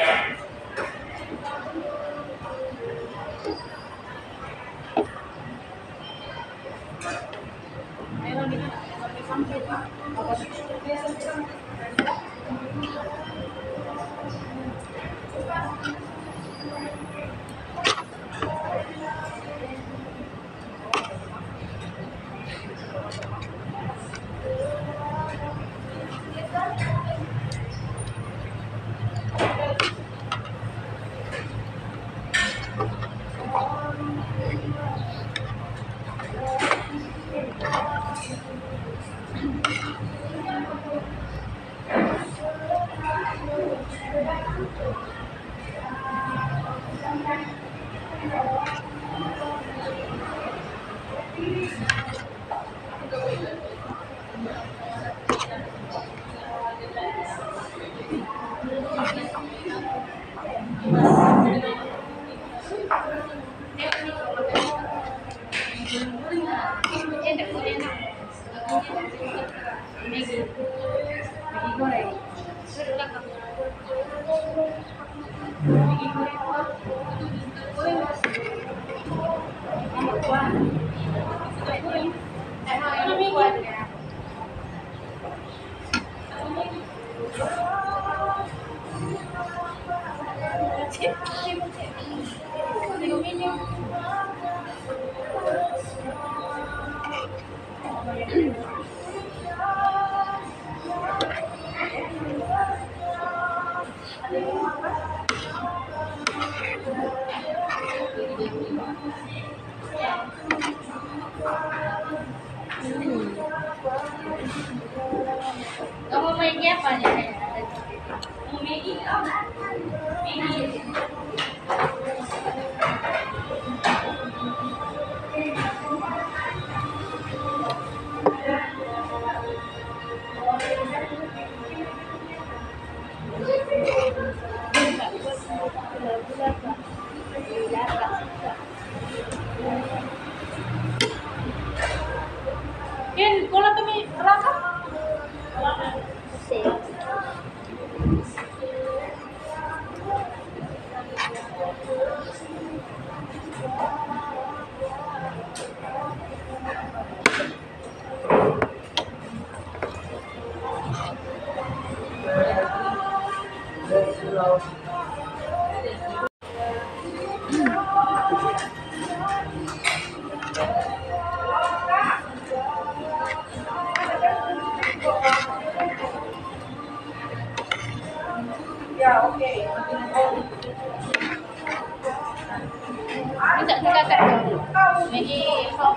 Yeah. Amen. Kamu mainnya apa nih? Mau Maggi? Maggi. Ken, Thank you. Bây giờ chúng ta cần mấy cái không?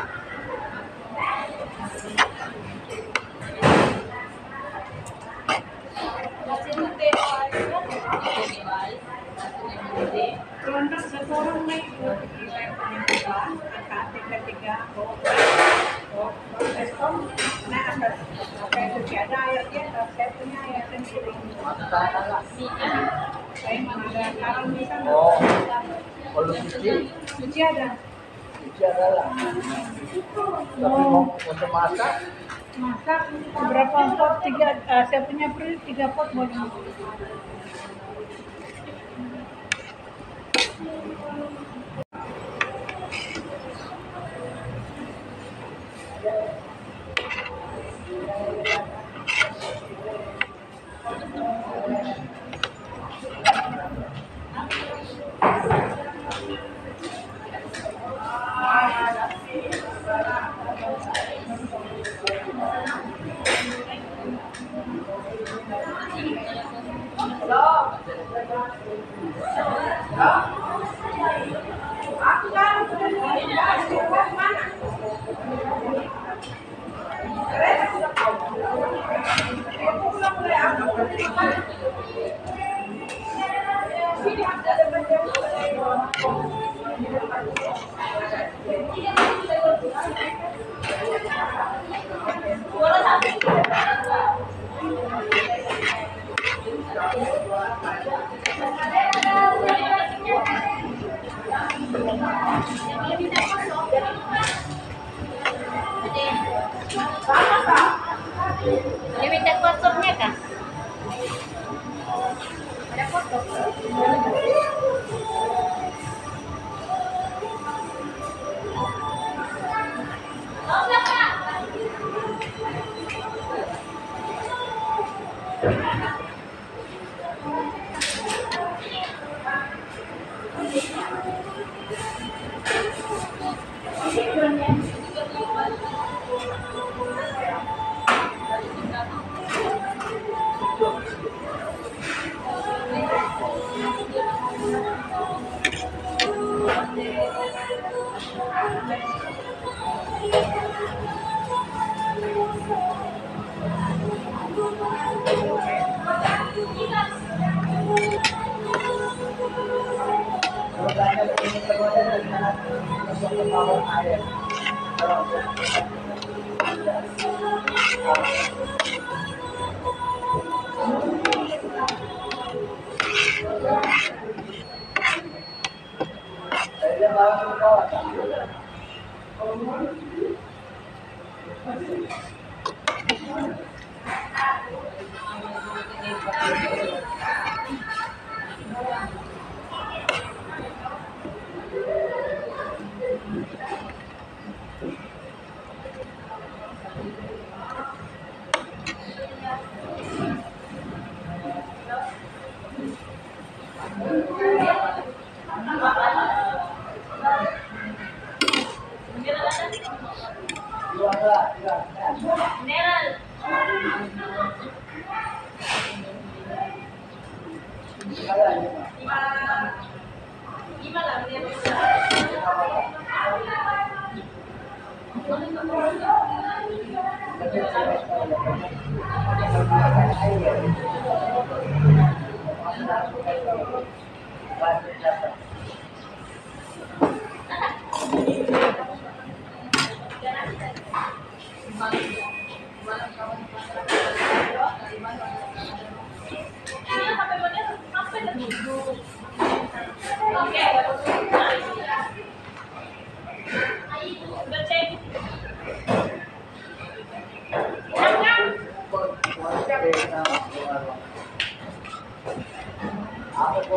Suci ada. Lang. Tapi mo kung masak, Masak berapa pot? Tiga, eh, saya punya perut tiga pot boleh.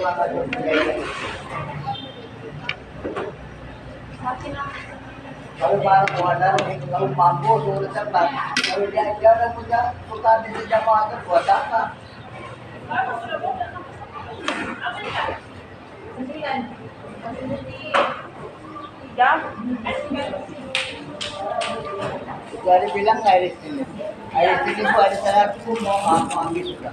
Kalau baru modal, kalau. Kalau punya buat apa? Bilang bu mau mau ambil juga.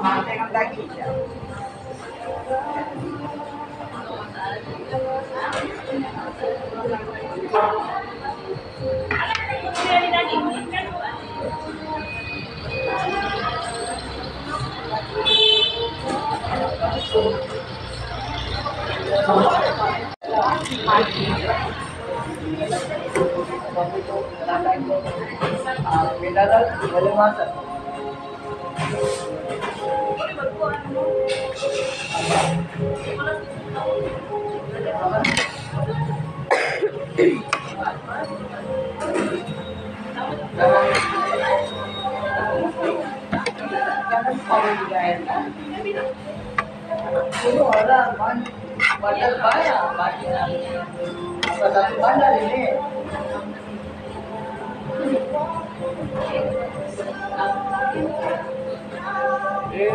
Mati ang daging siya. Ah, Pinalal, मेरा orang man? Badal baya, badal badal ini. Eh,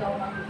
Tahu,